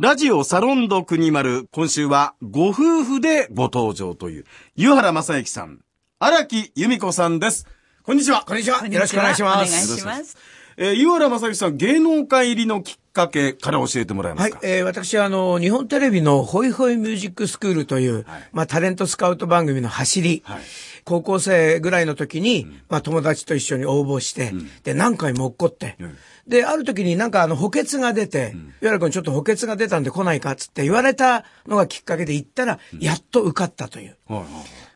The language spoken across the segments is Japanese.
ラジオサロンド国丸、今週はご夫婦でご登場という、湯原正幸さん、荒木由美子さんです。こんにちは。こんにちは。よろしくお願いします。お願いします。えー、湯原正幸さん、芸能界入りのきっかけから教えてもらえますか？はい、えー、私はあの、日本テレビのホイホイミュージックスクールという、はい、まあタレントスカウト番組の走り、はい、高校生ぐらいの時に、うん、まあ友達と一緒に応募して、うん、で、何回も落っこって、うんで、ある時になんかあの補欠が出て、うん、いわゆるちょっと補欠が出たんで来ないかっつって言われたのがきっかけで行ったら、やっと受かったという。うん、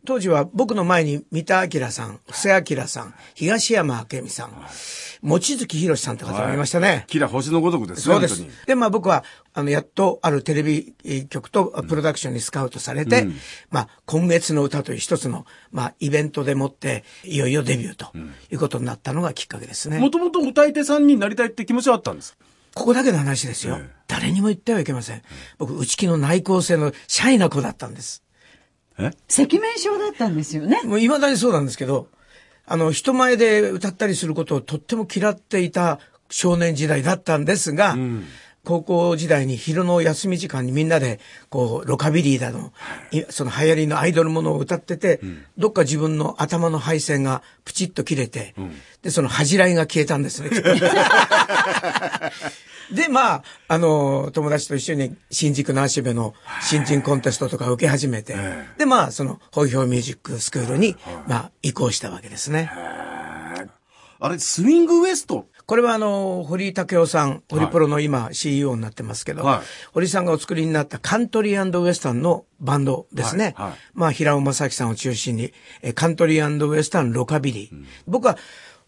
当時は僕の前に三田明さん、布施明さん、東山明美さん、望月博さんって方がいましたね。はいキラ星のごとくですそうです。で、まあ僕は、あの、やっとあるテレビ局とプロダクションにスカウトされて、うん、まあ、今月の歌という一つの、まあ、イベントでもって、いよいよデビューということになったのがきっかけですね。もともと歌い手さんになりたいって気持ちはあったんですここだけの話ですよ。誰にも言ってはいけません。僕、内気の内向性のシャイな子だったんです。え？赤面症だったんですよね。もう未だにそうなんですけど、あの、人前で歌ったりすることをとっても嫌っていた少年時代だったんですが、うん、高校時代に昼の休み時間にみんなで、こう、ロカビリーだの、その流行りのアイドルものを歌ってて、うん、どっか自分の頭の配線がプチッと切れて、うん、で、その恥じらいが消えたんですね。で、まあ、あの、友達と一緒に新宿の足部の新人コンテストとか受け始めて、で、まあ、その、ホイホイミュージックスクールに、まあ、移行したわけですね。あれ、スイングウエストこれはあの、堀井武雄さん、ホリプロの今 CEO になってますけど、はい、堀井さんがお作りになったカントリーウエスタンのバンドですね。はい。はい、まあ、平尾正樹さんを中心に、カントリーウエスタンロカビリ。ー。うん、僕は、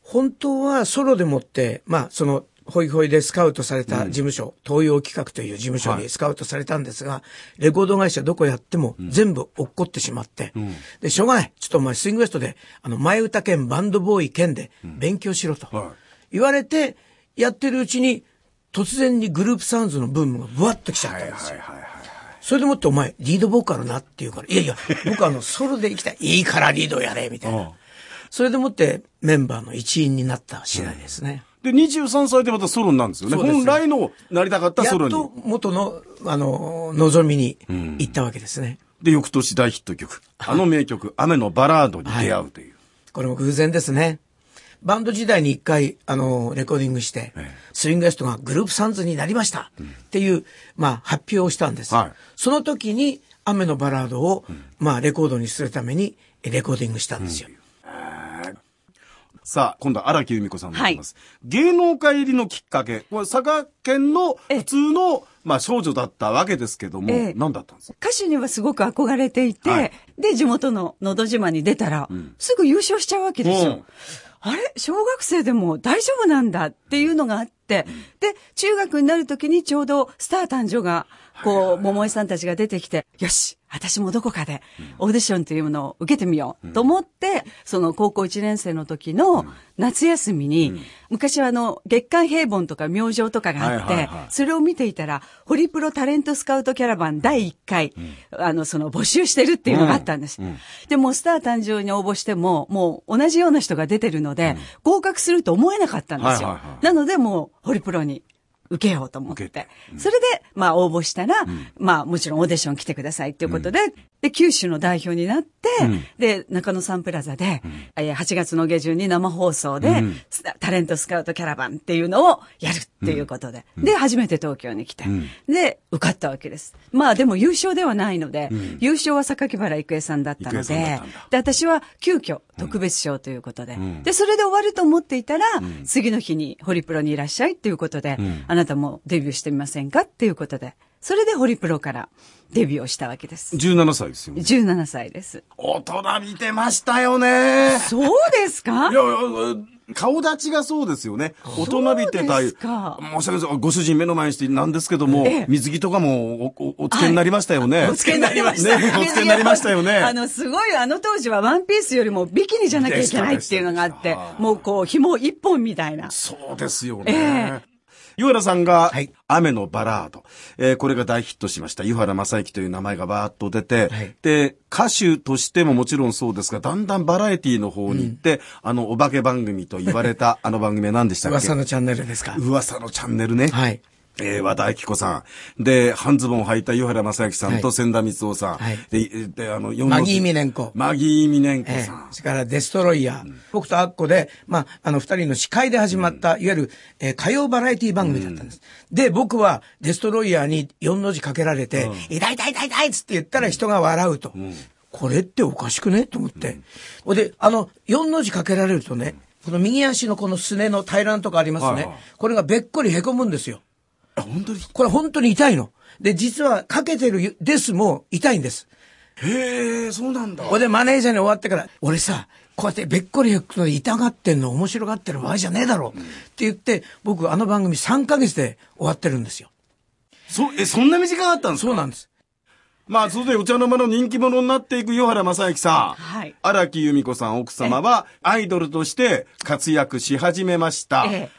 本当はソロでもって、まあ、その、ホイホイでスカウトされた事務所、うん、東洋企画という事務所にスカウトされたんですが、はい、レコード会社どこやっても全部落っこってしまって、うん、で、しょうがない。ちょっとお前スイングウエストで、あの、前歌兼バンドボーイ兼で勉強しろと。言われて、やってるうちに、突然にグループサウンズのブームがブワッと来ちゃったんですよ。それでもってお前、リードボーカルなって言うから、いやいや、僕あの、ソロで行きたい。いいからリードやれ、みたいな。それでもってメンバーの一員になった次第ですね。で、23歳でまたソロになるんですよね。本来のなりたかったソロに。やっと元の、あの、望みに行ったわけですね。で、翌年大ヒット曲。あの名曲、雨のバラードに出会うという。はい、これも偶然ですね。バンド時代に一回、あの、レコーディングして、スイングエストがグループサンズになりましたっていう、まあ、発表をしたんです。はい、その時に、雨のバラードを、まあ、レコードにするために、レコーディングしたんですよ。さあ、今度は荒木由美子さんになります。はい、芸能界入りのきっかけ。これ、佐賀県の普通の、まあ、少女だったわけですけども、ええ、何だったんですか？歌手にはすごく憧れていて、はい、で、地元ののど自慢に出たら、うん、すぐ優勝しちゃうわけですよ。あれ？小学生でも大丈夫なんだっていうのがあって、うん、で、中学になる時にちょうどスター誕生が、こう、桃井さんたちが出てきて、よし私もどこかでオーディションというものを受けてみようと思って、その高校1年生の時の夏休みに、昔はあの、月刊平凡とか明星とかがあって、それを見ていたら、ホリプロタレントスカウトキャラバン第1回、あの、その募集してるっていうのがあったんです。で、もうスター誕生に応募しても、もう同じような人が出てるので、合格すると思えなかったんですよ。なので、もう、ホリプロに受けようと思って。うん、それで、まあ応募したら、うん、まあもちろんオーディション来てくださいっていうことで、うん、で、九州の代表になって、で、中野サンプラザで、うん、8月の下旬に生放送で、タレントスカウトキャラバンっていうのをやるっていうことで、で、初めて東京に来て、で、受かったわけです。まあでも優勝ではないので、優勝は榊原郁恵さんだったので、で、私は急遽特別賞ということで、で、それで終わると思っていたら、次の日にホリプロにいらっしゃいっていうことで、あなたもデビューしてみませんかっていうことで、それでホリプロからデビューをしたわけです。17歳ですよね。17歳です。大人見てましたよね。そうですか？いやいや、顔立ちがそうですよね。大人びてたい。申し訳ない。ご主人目の前にしてなんですけども、ええ、水着とかもおおお付けになりましたよね。はい、お付けになりました。ね、お付けになりましたよね。あの、すごい、あの当時はワンピースよりもビキニじゃなきゃいけないっていうのがあって、もうこう、紐一本みたいな。そうですよね。ええ湯原さんが、雨のバラード、えー、これが大ヒットしました。湯原正幸という名前がバーッと出て、はい、で、歌手としてももちろんそうですが、だんだんバラエティの方に行って、うん、あの、お化け番組と言われた あの番組は何でしたっけ？噂のチャンネルですか？噂のチャンネルね。はい。えー、和田明子さん。で、半ズボンを履いた湯原正幸さんと千田光夫さん。はい。で、で、あの、マギー・ミネンコ。マギー・ミネンコさん。えー、それからデストロイヤー。うん、僕とアッコで、まあ、あの、二人の司会で始まった、うん、いわゆる、えー、歌謡バラエティ番組だったんです。うん、で、僕はデストロイヤーに四の字かけられて、痛い痛い痛い痛いっつって言ったら人が笑うと。これっておかしくね？と思って。うん、で、あの、四の字かけられるとね、この右足のこのすねの平らなとこありますね。はいはい、これがべっこりへこむんですよ。本当に？これ本当に痛いの。で、実はかけてるですも痛いんです。へえ、そうなんだ。これでマネージャーに終わってから、俺さ、こうやってべっこりへくの痛がってんの面白がってる場合じゃねえだろ、うん、って言って、僕あの番組3ヶ月で終わってるんですよ。そ、え、そんな短かったんですか？そうなんです。まあ、それでお茶の間の人気者になっていく与原正幸さん。はい。荒木由美子さん奥様はアイドルとして活躍し始めました。ええ、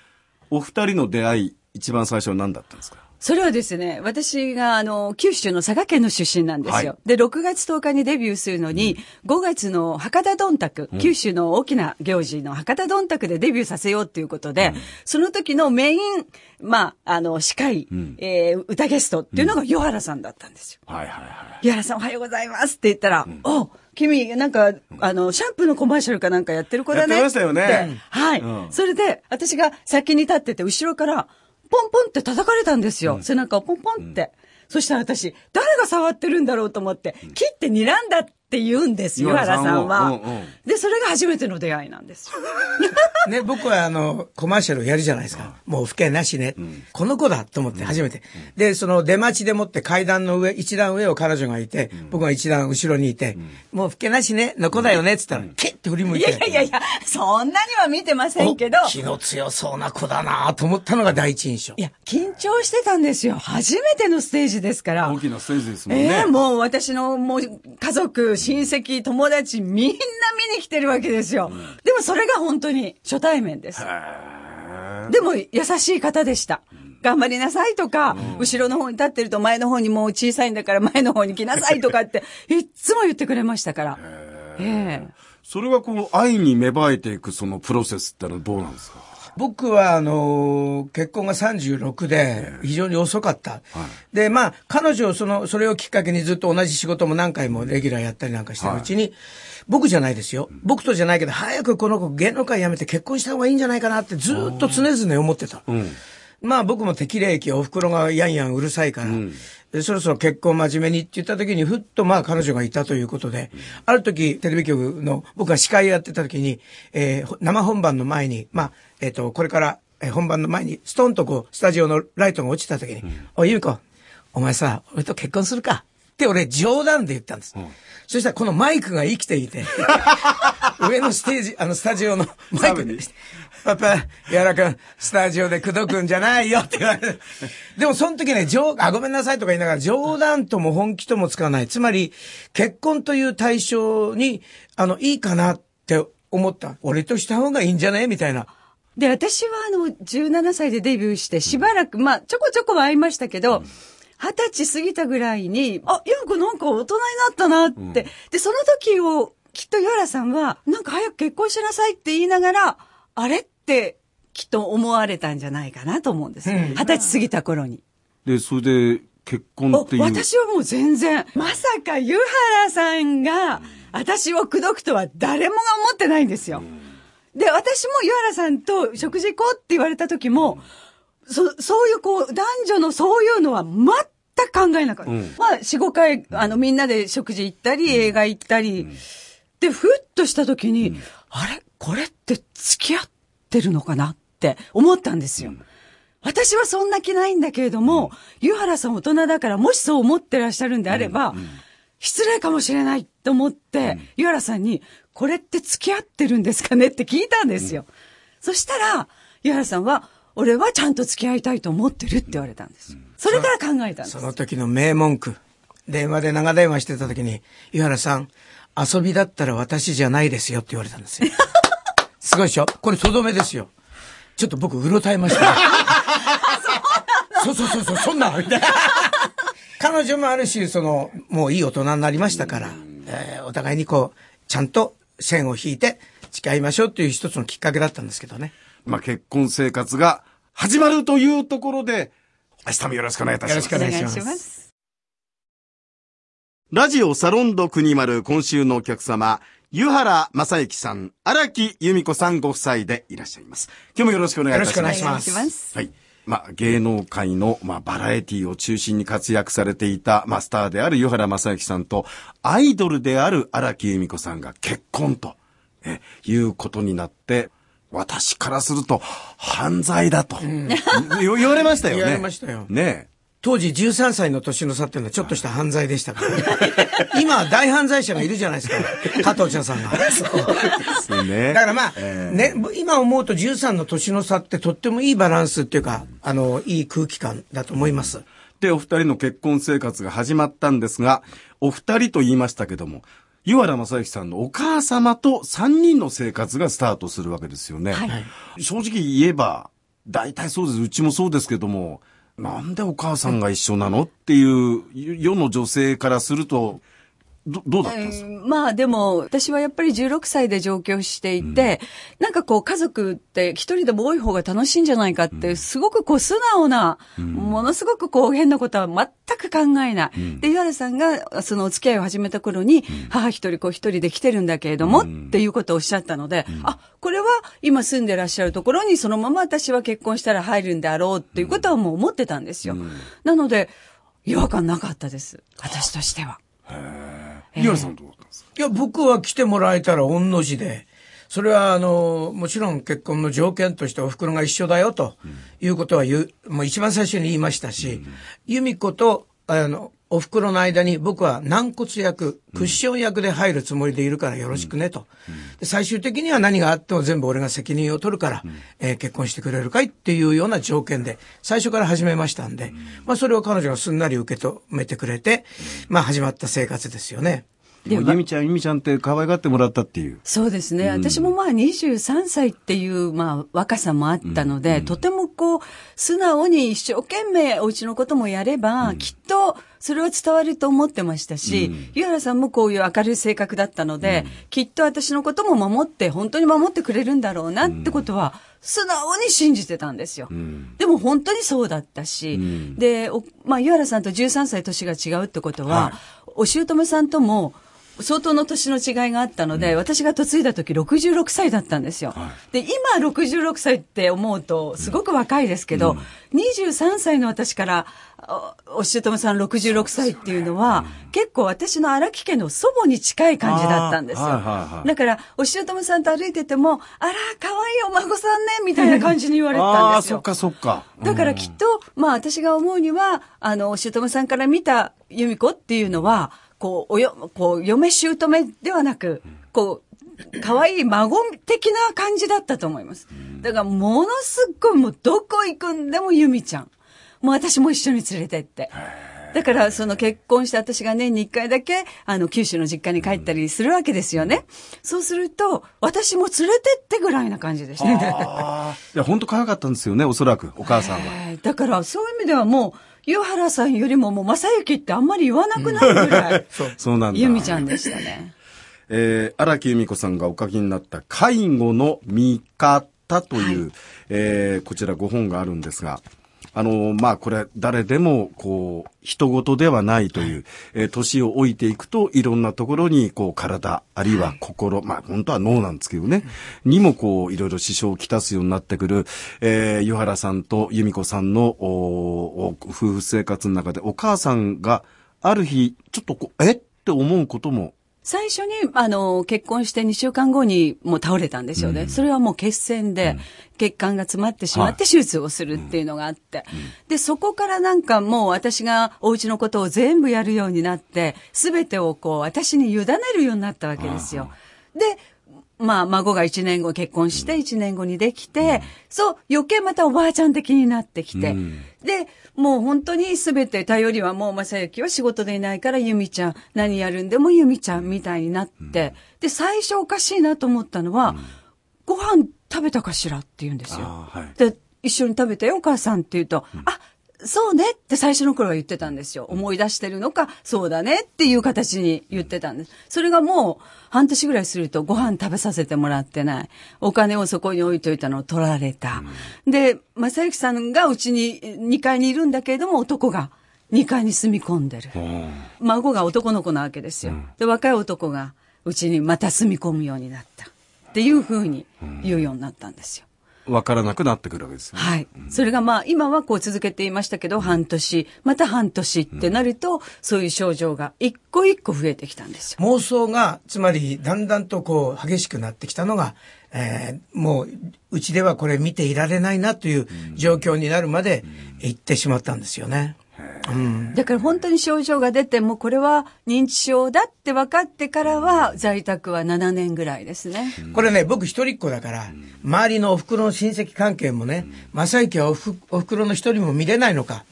お二人の出会い、一番最初は何だったんですか？それはですね、私が、あの、九州の佐賀県の出身なんですよ。はい、で、6月10日にデビューするのに、うん、5月の博多どんたく、九州の大きな行事の博多どんたくでデビューさせようっていうことで、うん、その時のメイン、まあ、あの、司会、うん、えー、歌ゲストっていうのが、与原さんだったんですよ。はいはいはい。与原さんおはようございますって言ったら、お君、なんか、あの、シャンプーのコマーシャルかなんかやってる子だね。やってましたよね。はい。それで、私が先に立ってて、後ろから、ポンポンって叩かれたんですよ。うん、背中をポンポンって。そしたら私、誰が触ってるんだろうと思って、切って睨んだって言うんですよ、原さんは、うんうん。で、それが初めての出会いなんですよ。ね、僕はあの、コマーシャルやるじゃないですか。もう不けなしね、うん、この子だと思って初めて。うん、で、その出待ちでもって階段の上、一段上を彼女がいて、うん、僕が一段後ろにいて、もう不けなしね、の子だよねって言ったら、キッて振り向いて。いやいやいや、そんなには見てませんけど。気の強そうな子だなと思ったのが第一印象。いや、緊張してたんですよ。初めてのステージですから。大きなステージですもんね。ええー、もう私のもう家族、親戚、友達、みんな見に来てるわけですよ。でもそれが本当に初対面です。でも優しい方でした。頑張りなさいとか、後ろの方に立ってると前の方にもう小さいんだから前の方に来なさいとかって、いっつも言ってくれましたから。ええそれがこう、愛に芽生えていくそのプロセスってのはどうなんですか？僕は、あの、結婚が36で、非常に遅かった。はい、で、まあ、彼女、その、それをきっかけにずっと同じ仕事も何回もレギュラーやったりなんかしてるうちに、はい、僕じゃないですよ。僕とじゃないけど、早くこの子芸能界辞めて結婚した方がいいんじゃないかなってずっと常々思ってた。うんまあ僕も適齢期、お袋がやんやんうるさいから、うん、でそろそろ結婚真面目にって言った時に、ふっとまあ彼女がいたということで、うん、ある時テレビ局の僕が司会やってた時に、えー、生本番の前に、まあ、えっ、ー、と、これから、えー、本番の前に、ストンとこう、スタジオのライトが落ちた時に、うん、おい、ゆみこ、お前さ、俺と結婚するかって俺冗談で言ったんです。うん、そしたらこのマイクが生きていて、上のステージ、あのスタジオのマイクに、パパ、やらくん、スタジオで口説くんじゃないよって言われて。でもその時ね、冗、あ、ごめんなさいとか言いながら冗談とも本気ともつかない。つまり、結婚という対象に、あの、いいかなって思った。俺とした方がいいんじゃねみたいな。で、私はあの、17歳でデビューして、しばらく、まあ、ちょこちょこは会いましたけど、二十歳過ぎたぐらいに、あ、ゆうこなんか大人になったなって。うん、で、その時を、きっとヨラさんは、なんか早く結婚しなさいって言いながら、あれってきっと思われたんじゃないかなと思うんです。二、十、歳過ぎた頃に。で、それで結婚っていう。私はもう全然、まさか湯原さんが私を口説くとは誰もが思ってないんですよ。で、私も湯原さんと食事行こうって言われた時も、そそういうこう、男女のそういうのは全く考えなかった。うん、まあ、四五回、あの、みんなで食事行ったり、映画行ったり、で、ふっとした時に、あれ？これって付き合ってるのかなって思ったんですよ。私はそんな気ないんだけれども、湯原さん大人だからもしそう思ってらっしゃるんであれば、失礼かもしれないと思って、湯原さんに、これって付き合ってるんですかねって聞いたんですよ。そしたら、湯原さんは、俺はちゃんと付き合いたいと思ってるって言われたんです。それから考えたんです。その時の名文句。電話で長電話してた時に、湯原さん、遊びだったら私じゃないですよって言われたんですよ。すごいでしょ？これとどめですよ。ちょっと僕、うろたえました、そうそうそうそう、そんな、みたいな。彼女もある種、その、もういい大人になりましたから、えー、お互いにこう、ちゃんと線を引いて誓いましょうっていう一つのきっかけだったんですけどね。まあ結婚生活が始まるというところで、明日もよろしくお願いいたします。よろしくお願いします。ラジオサロンド国丸今週のお客様、湯原正幸さん、荒木由美子さんご夫妻でいらっしゃいます。今日もよろしくお願いいたします。よろしくお願いします。はい。まあ、芸能界の、まあ、バラエティを中心に活躍されていた、まあ、スターである湯原正幸さんと、アイドルである荒木由美子さんが結婚と、え、いうことになって、私からすると、犯罪だと、うん、言われましたよね。言われましたよ。ね当時13歳の年の差っていうのはちょっとした犯罪でしたから、今は大犯罪者がいるじゃないですか。加藤茶さんが。そうですね。だからまあ、えー、ね、今思うと13の年の差ってとってもいいバランスっていうか、あの、いい空気感だと思います。で、お二人の結婚生活が始まったんですが、お二人と言いましたけども、湯原正幸さんのお母様と3人の生活がスタートするわけですよね。はい、正直言えば、大体そうです。うちもそうですけども、なんでお母さんが一緒なの？っていう世の女性からすると、どどうだったんですか、まあでも、私はやっぱり16歳で上京していて、うん、なんかこう家族って一人でも多い方が楽しいんじゃないかって、すごくこう素直な、うん、ものすごくこう変なことは全く考えない。うん、で、岩田さんがそのお付き合いを始めた頃に、母一人子一人で来てるんだけれども、っていうことをおっしゃったので、あ、これは今住んでらっしゃるところにそのまま私は結婚したら入るんであろうっていうことはもう思ってたんですよ。なので、違和感なかったです。私としては。へーさんどうだったんですか？いや、僕は来てもらえたら御の字で、それは、あの、もちろん結婚の条件としてお袋が一緒だよということは言う、もう一番最初に言いましたし、由美子と、あの、お袋の間に僕は軟骨役、クッション役で入るつもりでいるからよろしくねと。で最終的には何があっても全部俺が責任を取るから、えー、結婚してくれるかいっていうような条件で最初から始めましたんで、まあそれを彼女がすんなり受け止めてくれて、まあ始まった生活ですよね。でも、ゆみちゃん、ゆみちゃんって可愛がってもらったっていう。そうですね。うん、私もまあ23歳っていう、まあ若さもあったので、うん、とてもこう、素直に一生懸命お家のこともやれば、うん、きっとそれは伝わると思ってましたし、湯原さんもこういう明るい性格だったので、きっと私のことも守って、本当に守ってくれるんだろうなってことは、素直に信じてたんですよ。でも本当にそうだったし、で、まあ、湯原さんと13歳年が違うってことは、はい、お姑さんとも、相当の年の違いがあったので、うん、私が嫁いだ時66歳だったんですよ。はい、で、今66歳って思うと、すごく若いですけど、うん、23歳の私から、お姑さん66歳っていうのは、うん、結構私の荒木家の祖母に近い感じだったんですよ。はいはいはい、だから、お姑さんと歩いてても、あら、可愛いお孫さんね、みたいな感じに言われたんですよ。ああ、そっかそっか。だからきっと、まあ私が思うには、あの、お姑さんから見た由美子っていうのは、こう、およ、こう、嫁姑ではなく、こう、可愛い孫的な感じだったと思います。だから、ものすっごいもう、どこ行くんでも由美ちゃん。もう私も一緒に連れてって。だから、その結婚して私が年に一回だけ、あの、九州の実家に帰ったりするわけですよね。そうすると、私も連れてってぐらいな感じでしたね。いや、本当可愛かったんですよね、おそらく、お母さんは。だから、そういう意味ではもう、湯原さんよりももう正幸ってあんまり言わなくなるぐらい、そうそうなんだ。由美ちゃんでしたね。えー、荒木由美子さんがお書きになった介護の見方という、はい、えー、こちら5本があるんですが、あの、まあ、これ、誰でも、こう、人事ではないという、えー、年を置いていくと、いろんなところに、こう、体、あるいは心、まあ、本当は脳なんですけどね、にも、こう、いろいろ支障をきたすようになってくる、えー、湯原さんと由美子さんの、お夫婦生活の中で、お母さんが、ある日、ちょっとこう、えって思うことも最初に、あの、結婚して2週間後にもう倒れたんですよね。うん、それはもう血栓で、うん、血管が詰まってしまって手術をするっていうのがあって。で、そこからなんかもう私がお家のことを全部やるようになって、すべてをこう私に委ねるようになったわけですよ。で、まあ、孫が1年後結婚して1年後にできて、そう、余計またおばあちゃん的になってきて、で、もう本当に全て頼りはもう正幸は仕事でいないから由美ちゃん、何やるんでも由美ちゃんみたいになって、で、最初おかしいなと思ったのは、ご飯食べたかしらって言うんですよ。はい、で、一緒に食べたよ、お母さんって言うと、あ、そうねって最初の頃は言ってたんですよ。思い出してるのか、そうだねっていう形に言ってたんです。それがもう半年ぐらいするとご飯食べさせてもらってない。お金をそこに置いといたのを取られた。うん、で、正幸さんがうちに2階にいるんだけれども男が2階に住み込んでる。孫が男の子なわけですよ。で、若い男がうちにまた住み込むようになった。っていうふうに言うようになったんですよ。わからなくなってくるわけですね。はい。それがまあ、今はこう続けていましたけど、半年、また半年ってなると、そういう症状が一個一個増えてきたんですよ。妄想が、つまり、だんだんとこう、激しくなってきたのが、えー、もう、うちではこれ見ていられないなという状況になるまで行ってしまったんですよね。だから本当に症状が出てもこれは認知症だって分かってからは在宅は7年ぐらいですね。これね、僕一人っ子だから、周りのお袋の親戚関係もね、正幸はおふお袋の一人も見れないのか、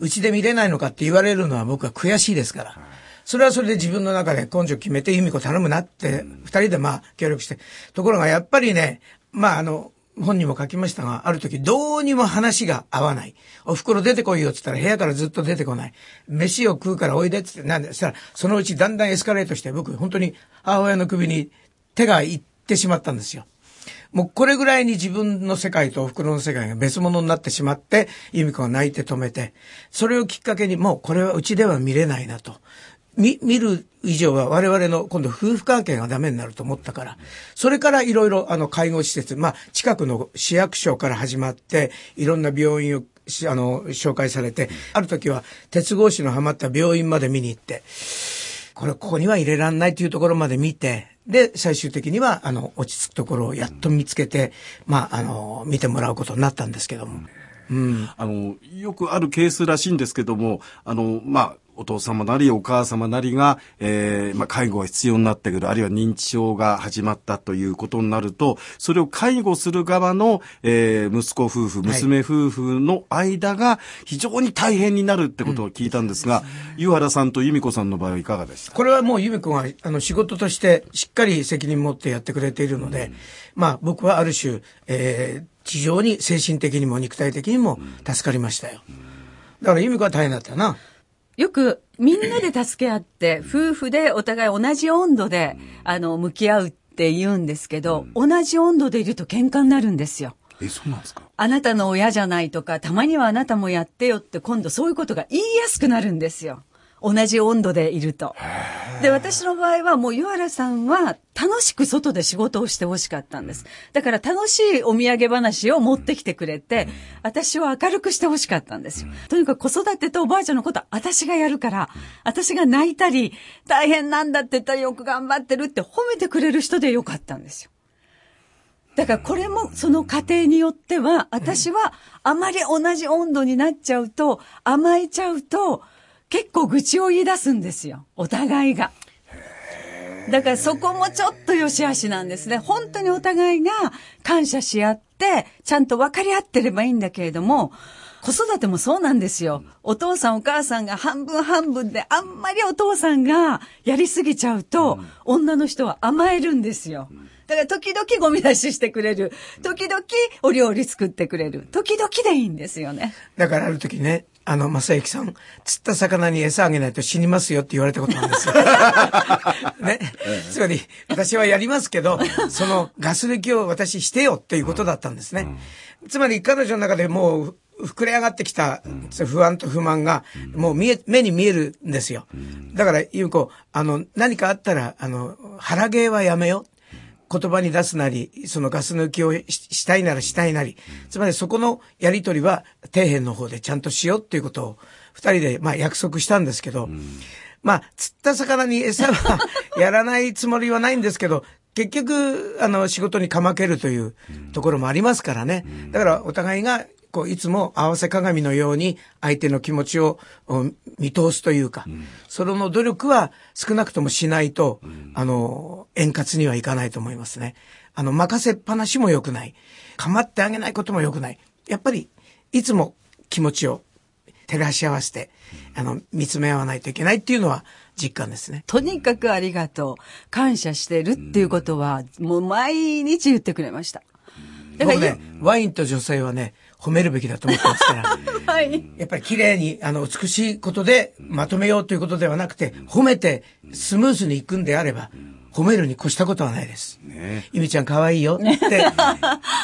うちで見れないのかって言われるのは僕は悔しいですから。それはそれで自分の中で根性決めて由美子頼むなって、二人でまあ協力して。ところがやっぱりね、まああの、本にも書きましたが、ある時どうにも話が合わない。お袋出てこいよって言ったら部屋からずっと出てこない。飯を食うからおいでって言って、なんでしたら、そのうちだんだんエスカレートして僕、本当に母親の首に手がいってしまったんですよ。もうこれぐらいに自分の世界とお袋の世界が別物になってしまって、由美子が泣いて止めて、それをきっかけにもうこれはうちでは見れないなと。見、見る以上は我々の今度夫婦関係がダメになると思ったから、それからいろいろあの介護施設、まあ近くの市役所から始まって、いろんな病院をあの、紹介されて、ある時は鉄格子のはまった病院まで見に行って、これここには入れらんないというところまで見て、で、最終的には、あの、落ち着くところをやっと見つけて、まあ、あの、見てもらうことになったんですけども。うん、あの、よくあるケースらしいんですけども、あの、まあ、お父様なりお母様なりが、えー、まあ、介護が必要になってくる、あるいは認知症が始まったということになると、それを介護する側の、えー、息子夫婦、娘夫婦の間が非常に大変になるってことを聞いたんですが、うん、湯原さんと由美子さんの場合はいかがでした？これはもう由美子があの仕事としてしっかり責任持ってやってくれているので、うん、まあ僕はある種、えー、非常に精神的にも肉体的にも助かりましたよ。だから由美子は大変だったな。よくみんなで助け合って、夫婦でお互い同じ温度で、あの、向き合うって言うんですけど、同じ温度でいると喧嘩になるんですよ。え、そうなんですか？あなたの親じゃないとか、たまにはあなたもやってよって今度そういうことが言いやすくなるんですよ。同じ温度でいると。で、私の場合はもう、湯原さんは楽しく外で仕事をしてほしかったんです。だから楽しいお土産話を持ってきてくれて、私を明るくしてほしかったんですよ。とにかく子育てとおばあちゃんのことは私がやるから、私が泣いたり、大変なんだって言ったらよく頑張ってるって褒めてくれる人でよかったんですよ。だからこれもその過程によっては、私はあまり同じ温度になっちゃうと、甘えちゃうと、結構愚痴を言い出すんですよ。お互いが。だからそこもちょっと良し悪しなんですね。本当にお互いが感謝し合って、ちゃんと分かり合ってればいいんだけれども、子育てもそうなんですよ。お父さんお母さんが半分半分で、あんまりお父さんがやりすぎちゃうと、女の人は甘えるんですよ。だから時々ゴミ出ししてくれる。時々お料理作ってくれる。時々でいいんですよね。だからある時ね、あの、正幸さん、釣った魚に餌あげないと死にますよって言われたことなんですよ。ね。つまり、私はやりますけど、そのガス抜きを私してよっていうことだったんですね。つまり、彼女の中でもう、膨れ上がってきた不安と不満が、もう見え、目に見えるんですよ。だから、ゆうこ、あの、何かあったら、あの、腹芸はやめよ。言葉に出すなり、そのガス抜きをしたいならしたいなり、つまりそこのやりとりは底辺の方でちゃんとしようっていうことを二人でまあ約束したんですけど、まあ釣った魚に餌はやらないつもりはないんですけど、結局、あの、仕事にかまけるというところもありますからね。だからお互いがこう、いつも合わせ鏡のように相手の気持ちを見通すというか、うん、その努力は少なくともしないと、うん、あの、円滑にはいかないと思いますね。あの、任せっぱなしも良くない。構ってあげないことも良くない。やっぱり、いつも気持ちを照らし合わせて、あの、見つめ合わないといけないっていうのは実感ですね。とにかくありがとう。感謝してるっていうことは、もう毎日言ってくれました。だからね、ワインと女性はね、褒めるべきだと思ってますから。はい。やっぱり綺麗に、あの、美しいことでまとめようということではなくて、褒めてスムースにいくんであれば、褒めるに越したことはないです。ねゆみちゃん可愛いよって、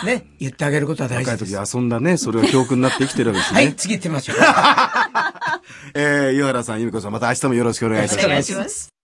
ね、言ってあげることは大事です。若い時遊んだね、それが教訓になって生きてるわけですね。はい、次行ってみましょう。えー、湯原さん、由美子さん、また明日もよろしくお願いします。お願いします。